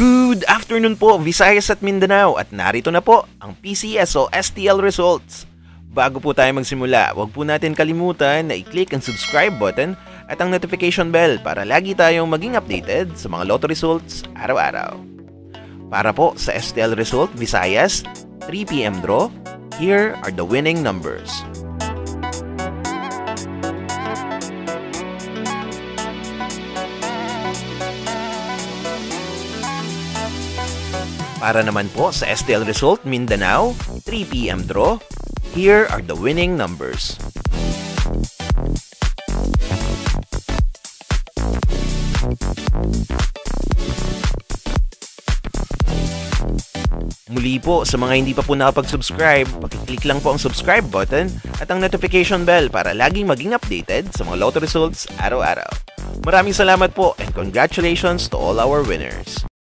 Good afternoon po, Visayas at Mindanao at narito na po ang PCS o STL results. Bago po tayo magsimula, huwag po natin kalimutan na i-click ang subscribe button at ang notification bell para lagi tayong maging updated sa mga lotto results araw-araw. Para po sa STL Result Visayas, 3pm draw, here are the winning numbers. Para naman po sa STL Result Mindanao, 3pm draw, here are the winning numbers. Muli po, sa mga hindi pa po nakapag-subscribe, pakiclick lang po ang subscribe button at ang notification bell para laging maging updated sa mga lotto results araw-araw. Maraming salamat po and congratulations to all our winners.